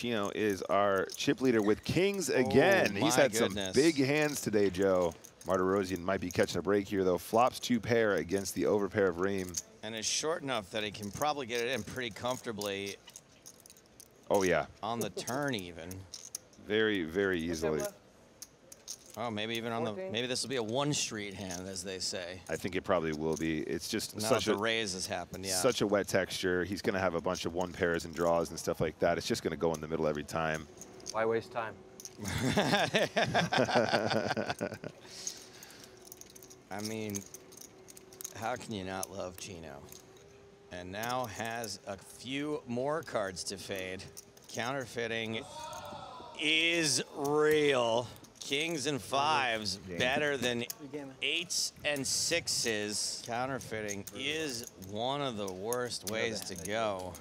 Chino is our chip leader with Kings oh, again. Oh, He's had goodness. some big hands today, Joe. Martirosian might be catching a break here, though. Flops two pair against the over pair of Rheem. And it's short enough that he can probably get it in pretty comfortably Oh, yeah. on the turn even. Very, very easily. Oh, maybe even on the, maybe this will be a one street hand, as they say. I think it probably will be. It's just Now such that a raise has happened, yeah. such a wet texture. He's going to have a bunch of one pairs and draws and stuff like that. It's just going to go in the middle every time. Why waste time? I mean, how can you not love Chino? And now has a few more cards to fade. Counterfeiting is real. Kings and fives better than eights and sixes. Counterfeiting is one of the worst ways to go.